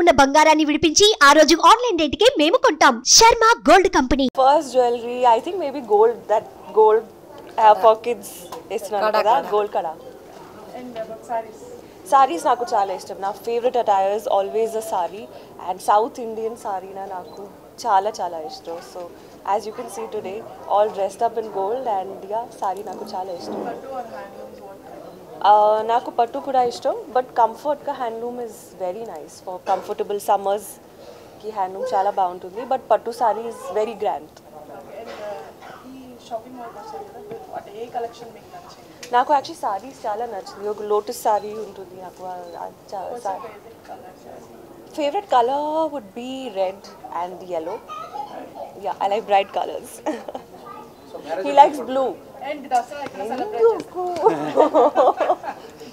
ఉన్న బంగారాన్ని విడిపించి ఆ రోజు ఆన్లైన్ రేటుకే మేము కొంటాం. Sharma gold company. I think maybe gold, that gold uh, for kids ఇస్తున్నాను కదా గోల్డ్ కడా సారీస్ నాకు చాలా ఇష్టం నా favourite attire is always a sari and south Indian సారీనా నాకు చాలా చాలా ఇష్టం so as you can see today all dressed up in gold and yeah sari నాకు చాలా ఇష్టం నాకు పట్టు కూడా ఇష్టం బట్ కంఫర్ట్గా handloom is very nice for comfortable సమ్మర్స్కి handloom చాలా బాగుంటుంది but pattu sari is very grand నాకు యాక్చువల్లీ సారీస్ చాలా నచ్చింది ఒక లోటస్ సారీ ఉంటుంది నాకు favourite colour would be red and yellow. Yeah I like bright colours he likes blue and Dasara ఎక్కడ celebrate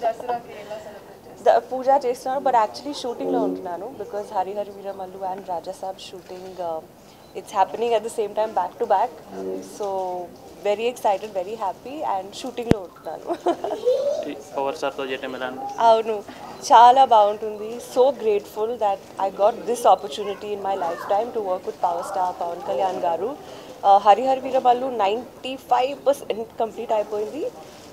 దసరాకి ఎలా సెలబ్రేట్ చేస్తారు పూజ చేస్తున్నాను బట్ యాక్చువల్లీ షూటింగ్లో ఉంటున్నాను because Harihara Veeramallu and Rajasaab shooting it's happening at the same time back to back so very excited very happy and షూటింగ్లో ఉంటున్నాను. Power స్టార్తో చేయటం ఎలా అనిపిస్తుంది? అవును చాలా బాగుంటుంది. So grateful that I got this opportunity in my life time to work with power star Pawan Kalyan garu. Harihar Veeramallu ninety five percent complete అయిపోయింది.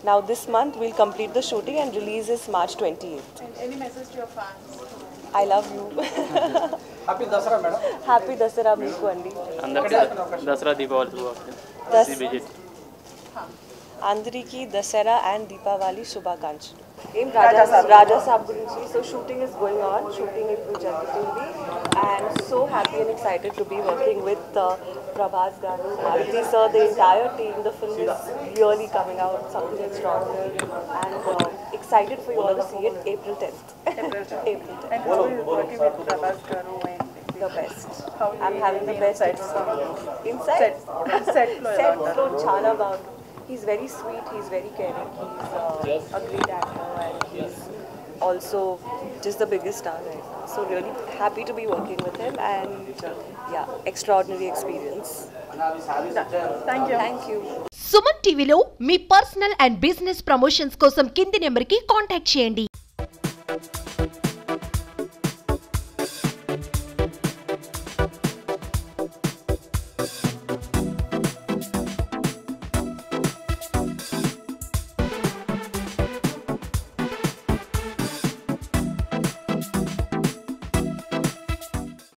Now this month will complete the shooting and release is March twenty eighth and I love you happy Dasara madam happy Dasara మీకు दस Andhri ki Dasara and Deepavali Shubhakanksha. Name Raja Raja Saab So shooting is going on, shooting in Gujarati TV. And so happy and excited to be working with uh, Prabhas Garu, Malati sir, the entire team. The film is really coming out, something extraordinary. And uh, excited for you all to see it April 10th. April 10th. the best. How I'm you having the feel best inside experience. Inside? Set. Set లో ఎలా Set ఉంటారు? లో చాలా బాగుంది He's very sweet, he's very caring, he's uh, a great actor and he's also just the biggest star right now. So really happy to be working with him and uh, yeah, extraordinary experience. Thank you Thank you. Suman టీవీలో మీ personal and business promotions కోసం కింది నెంబర్కి contact చేయండి